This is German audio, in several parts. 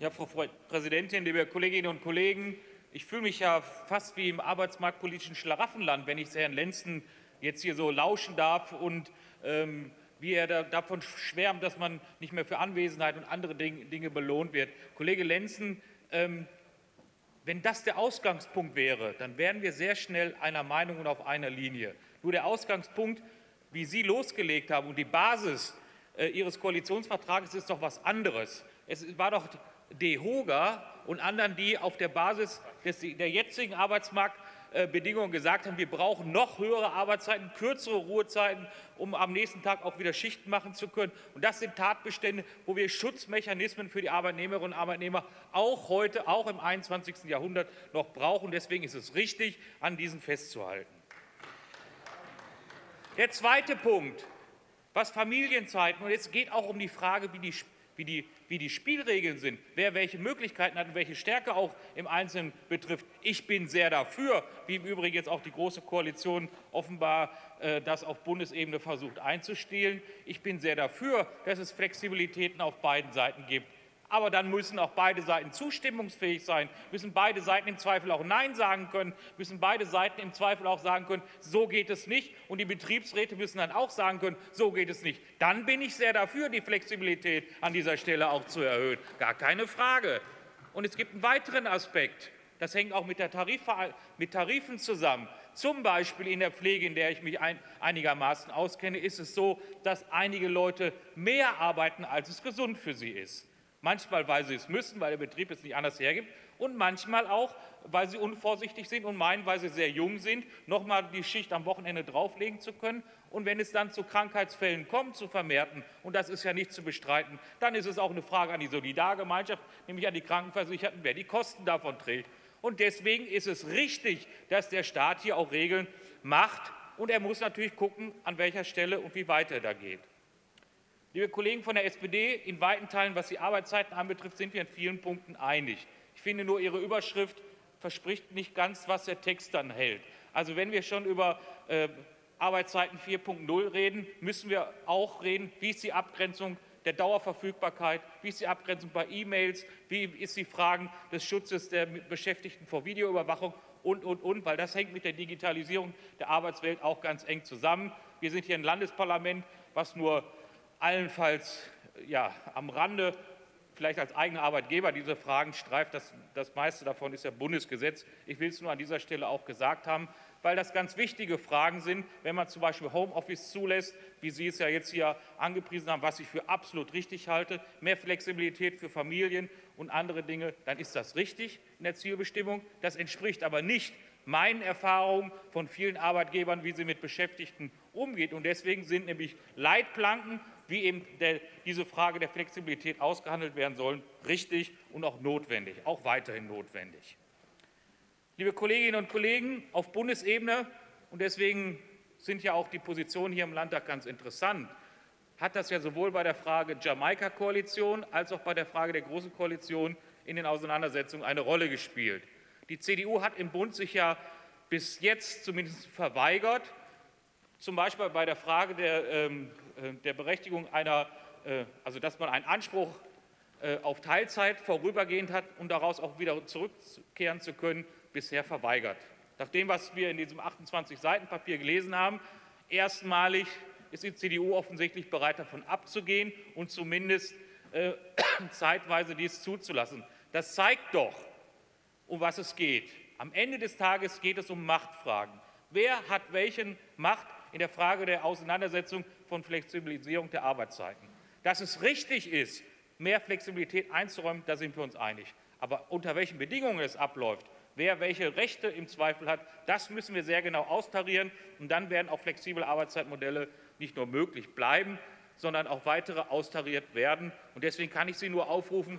Ja, Frau Präsidentin, liebe Kolleginnen und Kollegen, ich fühle mich ja fast wie im arbeitsmarktpolitischen Schlaraffenland, wenn ich Herrn Lenzen jetzt hier so lauschen darf und ähm, wie er da, davon schwärmt, dass man nicht mehr für Anwesenheit und andere Dinge belohnt wird. Kollege Lenzen, ähm, wenn das der Ausgangspunkt wäre, dann wären wir sehr schnell einer Meinung und auf einer Linie. Nur der Ausgangspunkt, wie Sie losgelegt haben und die Basis äh, Ihres Koalitionsvertrages ist doch was anderes. Es war doch DEHOGA und anderen, die auf der Basis des, der jetzigen Arbeitsmarktbedingungen gesagt haben, wir brauchen noch höhere Arbeitszeiten, kürzere Ruhezeiten, um am nächsten Tag auch wieder Schichten machen zu können. Und das sind Tatbestände, wo wir Schutzmechanismen für die Arbeitnehmerinnen und Arbeitnehmer auch heute, auch im 21. Jahrhundert noch brauchen. Deswegen ist es richtig, an diesen festzuhalten. Der zweite Punkt, was Familienzeiten, und es geht auch um die Frage, wie die wie die, wie die Spielregeln sind, wer welche Möglichkeiten hat und welche Stärke auch im Einzelnen betrifft. Ich bin sehr dafür, wie im Übrigen jetzt auch die Große Koalition offenbar äh, das auf Bundesebene versucht einzustehlen. Ich bin sehr dafür, dass es Flexibilitäten auf beiden Seiten gibt. Aber dann müssen auch beide Seiten zustimmungsfähig sein, müssen beide Seiten im Zweifel auch Nein sagen können, müssen beide Seiten im Zweifel auch sagen können, so geht es nicht. Und die Betriebsräte müssen dann auch sagen können, so geht es nicht. Dann bin ich sehr dafür, die Flexibilität an dieser Stelle auch zu erhöhen. Gar keine Frage. Und es gibt einen weiteren Aspekt. Das hängt auch mit, Tarif, mit Tarifen zusammen. Zum Beispiel in der Pflege, in der ich mich ein, einigermaßen auskenne, ist es so, dass einige Leute mehr arbeiten, als es gesund für sie ist. Manchmal, weil sie es müssen, weil der Betrieb es nicht anders hergibt und manchmal auch, weil sie unvorsichtig sind und meinen, weil sie sehr jung sind, noch mal die Schicht am Wochenende drauflegen zu können. Und wenn es dann zu Krankheitsfällen kommt, zu vermehrten, und das ist ja nicht zu bestreiten, dann ist es auch eine Frage an die Solidargemeinschaft, nämlich an die Krankenversicherten, wer die Kosten davon trägt. Und deswegen ist es richtig, dass der Staat hier auch Regeln macht. Und er muss natürlich gucken, an welcher Stelle und wie weit er da geht. Liebe Kollegen von der SPD, in weiten Teilen, was die Arbeitszeiten anbetrifft, sind wir in vielen Punkten einig. Ich finde nur, Ihre Überschrift verspricht nicht ganz, was der Text dann hält. Also wenn wir schon über äh, Arbeitszeiten 4.0 reden, müssen wir auch reden, wie ist die Abgrenzung der Dauerverfügbarkeit, wie ist die Abgrenzung bei E-Mails, wie ist die Frage des Schutzes der Beschäftigten vor Videoüberwachung und, und, und, weil das hängt mit der Digitalisierung der Arbeitswelt auch ganz eng zusammen. Wir sind hier ein Landesparlament, was nur allenfalls ja, am Rande vielleicht als eigener Arbeitgeber diese Fragen streift. Das, das meiste davon ist ja Bundesgesetz. Ich will es nur an dieser Stelle auch gesagt haben, weil das ganz wichtige Fragen sind, wenn man zum Beispiel Homeoffice zulässt, wie Sie es ja jetzt hier angepriesen haben, was ich für absolut richtig halte, mehr Flexibilität für Familien und andere Dinge, dann ist das richtig in der Zielbestimmung. Das entspricht aber nicht meinen Erfahrungen von vielen Arbeitgebern, wie sie mit Beschäftigten umgeht. Und deswegen sind nämlich Leitplanken wie eben der, diese Frage der Flexibilität ausgehandelt werden soll, richtig und auch notwendig, auch weiterhin notwendig. Liebe Kolleginnen und Kollegen, auf Bundesebene, und deswegen sind ja auch die Positionen hier im Landtag ganz interessant, hat das ja sowohl bei der Frage Jamaika-Koalition als auch bei der Frage der Großen Koalition in den Auseinandersetzungen eine Rolle gespielt. Die CDU hat im Bund sich ja bis jetzt zumindest verweigert, zum Beispiel bei der Frage der, ähm, äh, der Berechtigung einer, äh, also dass man einen Anspruch äh, auf Teilzeit vorübergehend hat und daraus auch wieder zurückkehren zu können, bisher verweigert. Nach dem, was wir in diesem 28-Seiten-Papier gelesen haben, erstmalig ist die CDU offensichtlich bereit, davon abzugehen und zumindest äh, zeitweise dies zuzulassen. Das zeigt doch, um was es geht. Am Ende des Tages geht es um Machtfragen. Wer hat welchen Macht in der Frage der Auseinandersetzung von Flexibilisierung der Arbeitszeiten. Dass es richtig ist, mehr Flexibilität einzuräumen, da sind wir uns einig. Aber unter welchen Bedingungen es abläuft, wer welche Rechte im Zweifel hat, das müssen wir sehr genau austarieren. Und dann werden auch flexible Arbeitszeitmodelle nicht nur möglich bleiben, sondern auch weitere austariert werden. Und deswegen kann ich Sie nur aufrufen,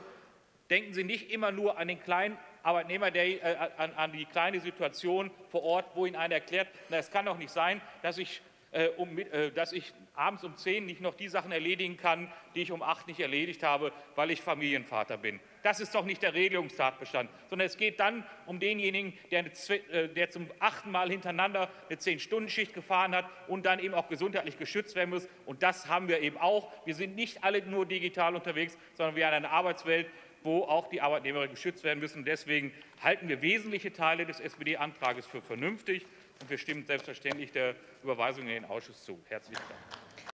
denken Sie nicht immer nur an den kleinen Arbeitnehmer der, äh, an, an, die kleine Situation vor Ort, wo Ihnen einer erklärt, na, es kann doch nicht sein, dass ich, äh, um, äh, dass ich abends um 10 nicht noch die Sachen erledigen kann, die ich um 8 nicht erledigt habe, weil ich Familienvater bin. Das ist doch nicht der Regelungstatbestand, sondern es geht dann um denjenigen, der, äh, der zum achten Mal hintereinander eine 10-Stunden-Schicht gefahren hat und dann eben auch gesundheitlich geschützt werden muss. Und das haben wir eben auch. Wir sind nicht alle nur digital unterwegs, sondern wir haben eine Arbeitswelt, wo auch die Arbeitnehmer geschützt werden müssen. Deswegen halten wir wesentliche Teile des SPD-Antrages für vernünftig und wir stimmen selbstverständlich der Überweisung in den Ausschuss zu. Herzlichen Dank.